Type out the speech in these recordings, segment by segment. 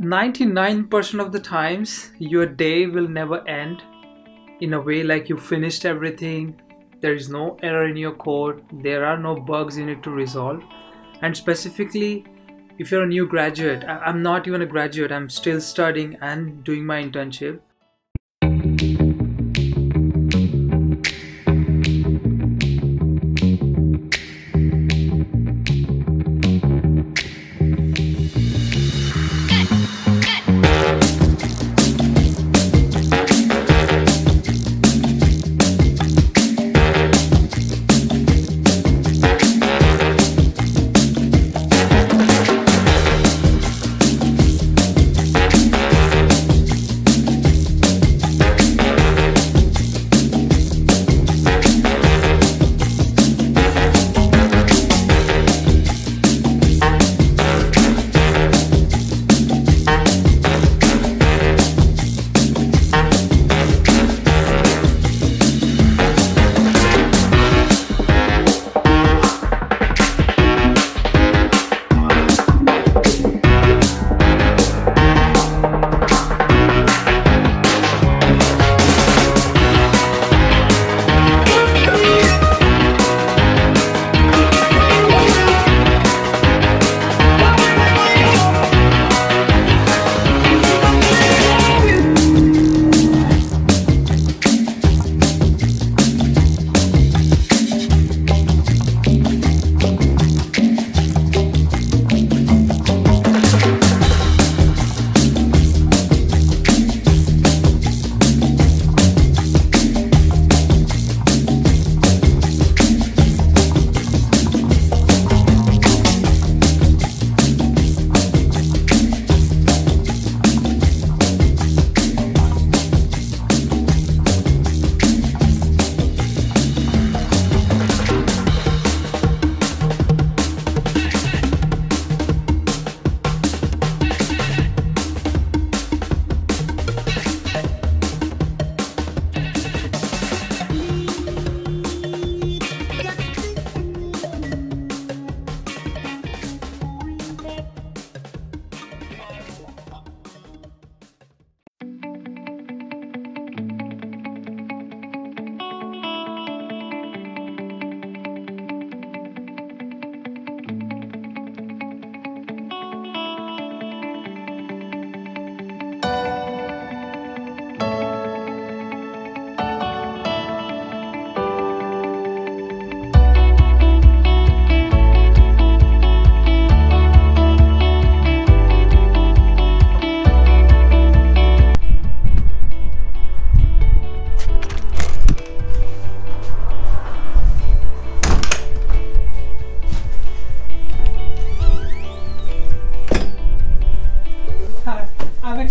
99% of the times your day will never end. In a way like you finished everything there is no error in your code there are no bugs you need to resolve. And specifically if you're a new graduate i'm not even a graduate i'm still studying and doing my internship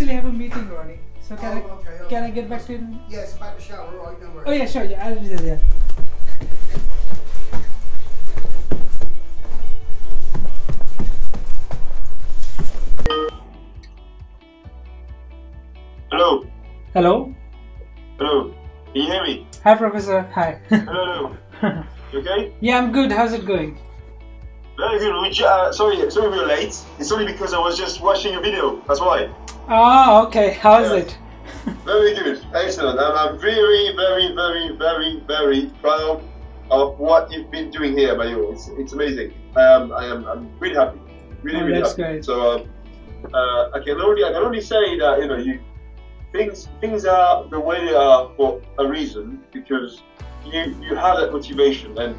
actually have a meeting, Ronnie. So can Oh, I okay, okay. can I get back to you? Yes, about the shower, all right, no worries. Oh yeah, sure. Yeah, I'll be there. Yeah. Hello. Hello. Hello. Can you hear me? Hi, Professor. Hi. Hello. hello. You okay? yeah, I'm good. How's it going? Uh, sorry, sorry we were late. It's only because I was just watching your video. That's why. Oh, okay. How is Yeah. it? Very good. Excellent. And I'm very, very, very, very, very proud of what you've been doing here, Mayur. It's, it's amazing. Um, I am I'm really happy. Really, Oh, really happy. great. So uh, uh, I can only I can only say that you know you things things are the way they are for a reason because you you have that motivation and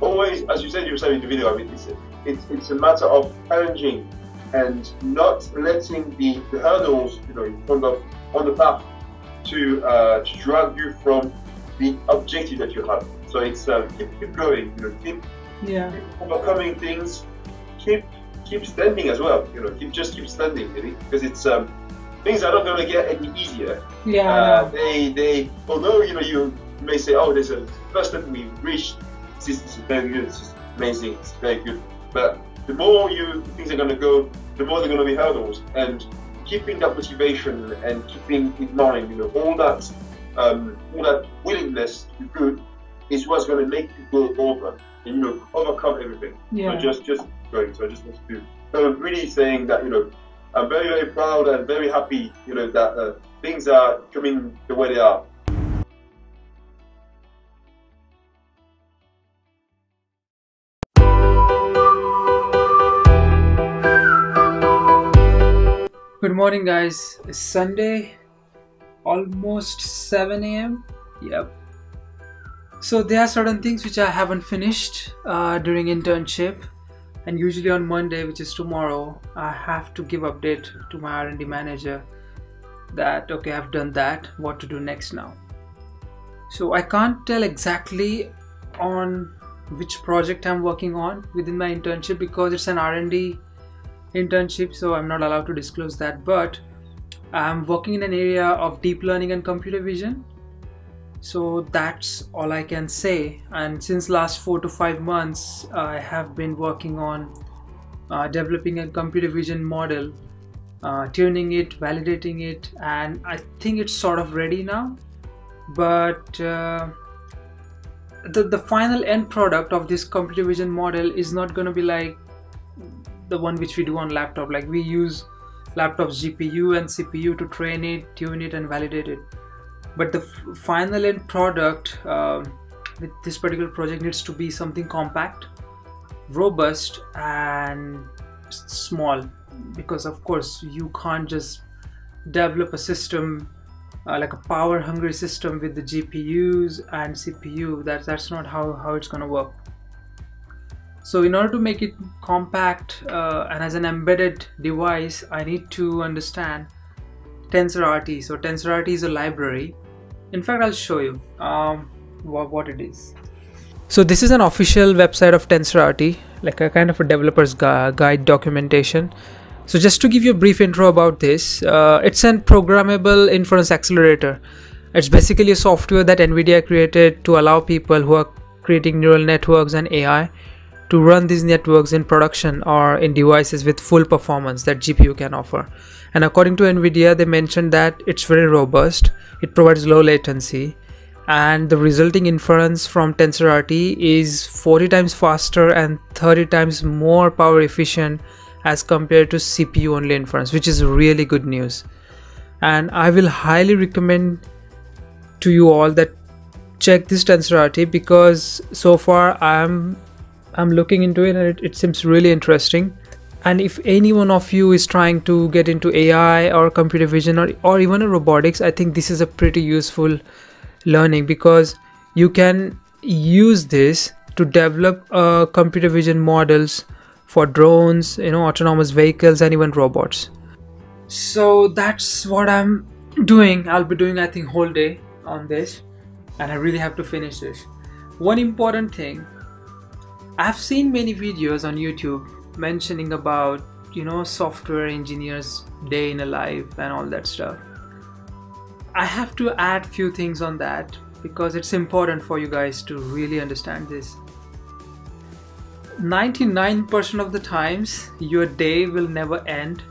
always as you said yourself in the video I mean it's a, it's, it's a matter of challenging and not letting the, the hurdles you know in front of on the path to uh, to drag you from the objective that you have so it's uh, keep keep going you know keep Yeah. keep overcoming things keep keep standing as well you know keep just keep standing really because it's um things are not going to get any easier Yeah. Uh, they they although you know you may say oh there's a first step we reached this is, very good this is amazing it's very good but the more you things are going to go the more they're going to be hurdles and keeping that motivation and keeping in mind you know all that um, all that willingness to be good is what's going to make you go over and you know overcome everything Yeah. so just just going so I just want to so really saying that you know I'm very, very proud and very happy, you know, that uh, things are coming the way they are. Good morning, guys. It's Sunday, almost 7 a.m. Yep. So there are certain things which I haven't finished uh, during internship, and usually on Monday, which is tomorrow, I have to give update to my R&D manager that okay, I've done that. What to do next now? So I can't tell exactly on which project I'm working on within my internship because it's an R&D internship so i'm not allowed to disclose that but i'm working in an area of deep learning and computer vision. So that's all i can say. And since last four to five months i have been working on uh, developing a computer vision model uh, tuning it validating it and i think it's sort of ready now. But uh, the, the final end product of this computer vision model is not going to be like the one which we do on laptop. Like we use laptop's gpu and cpu to train it tune it and validate it. But the final end product uh, with this particular project needs to be something compact robust and small. Because of course you can't just develop a system uh, like a power hungry system with the gpus and cpu that that's not how how it's going to work so in order to make it compact uh, and as an embedded device I need to understand TensorRT so TensorRT is a library. In fact I'll show you um, what, what it is. So this is an official website of TensorRT like a kind of a developer's gu guide documentation. So just to give you a brief intro about this uh, it's a programmable inference accelerator. It's basically a software that NVIDIA created to allow people who are creating neural networks and AI to run these networks in production or in devices with full performance that GPU can offer. And according to NVIDIA, they mentioned that it's very robust, it provides low latency, and the resulting inference from TensorRT is 40 times faster and 30 times more power efficient as compared to CPU only inference, which is really good news. And I will highly recommend to you all that check this TensorRT because so far I am I'm looking into it and it, it seems really interesting. And if any one of you is trying to get into AI or computer vision or, or even robotics, I think this is a pretty useful learning because you can use this to develop uh, computer vision models for drones, you know, autonomous vehicles, and even robots. So that's what I'm doing. I'll be doing, I think, whole day on this, and I really have to finish this. One important thing I've seen many videos on YouTube mentioning about, you know, software engineers day in a life and all that stuff. I have to add few things on that because it's important for you guys to really understand this. 99% of the times your day will never end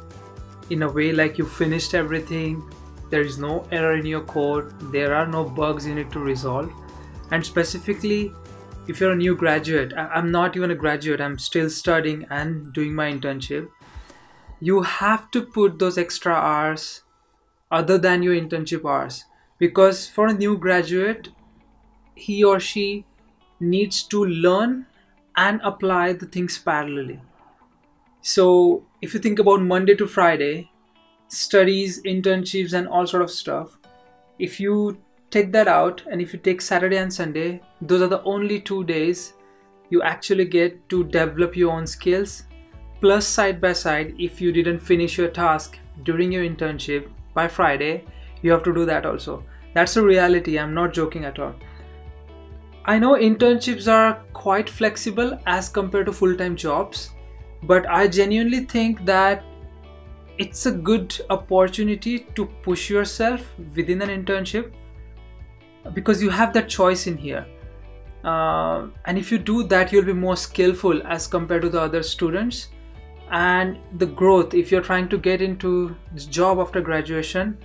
in a way like you finished everything, there is no error in your code, there are no bugs you need to resolve, and specifically if you're a new graduate, I'm not even a graduate, I'm still studying and doing my internship, you have to put those extra hours other than your internship hours. Because for a new graduate, he or she needs to learn and apply the things parallelly. So if you think about Monday to Friday, studies, internships, and all sort of stuff, if you take that out and if you take Saturday and Sunday, those are the only two days you actually get to develop your own skills. Plus, side by side, if you didn't finish your task during your internship by Friday, you have to do that also. That's a reality, I'm not joking at all. I know internships are quite flexible as compared to full time jobs, but I genuinely think that it's a good opportunity to push yourself within an internship because you have that choice in here. Uh, and if you do that you'll be more skillful as compared to the other students. And the growth if you're trying to get into this job after graduation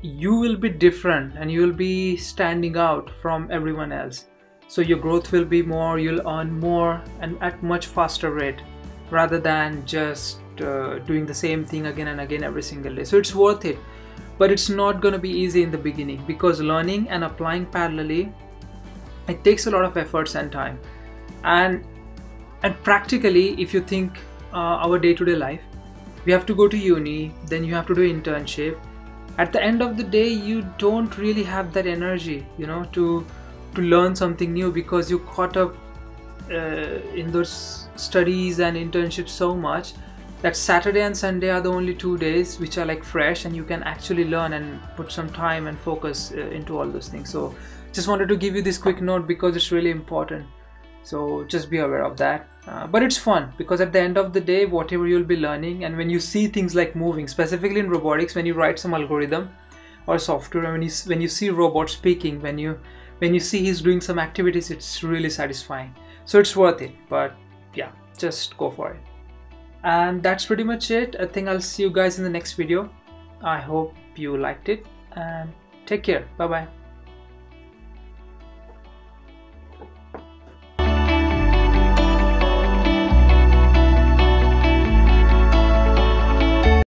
you will be different and you will be standing out from everyone else. So your growth will be more you'll earn more and at much faster rate rather than just uh, doing the same thing again and again every single day. So it's worth it but it's not going to be easy in the beginning because learning and applying parallelly it takes a lot of efforts and time. And and practically if you think uh, our day-to-day life we have to go to uni then you have to do internship. At the end of the day you don't really have that energy you know to to learn something new because you caught up uh, in those studies and internships so much that Saturday and Sunday are the only two days which are like fresh and you can actually learn and put some time and focus uh, into all those things. So just wanted to give you this quick note because it's really important. So just be aware of that. Uh, but it's fun because at the end of the day, whatever you'll be learning and when you see things like moving, specifically in robotics, when you write some algorithm or software, when you when you see robot speaking, when you when you see he's doing some activities, it's really satisfying. So it's worth it. But yeah, just go for it and that's pretty much it. I think i'll see you guys in the next video. I hope you liked it. And take care. Bye bye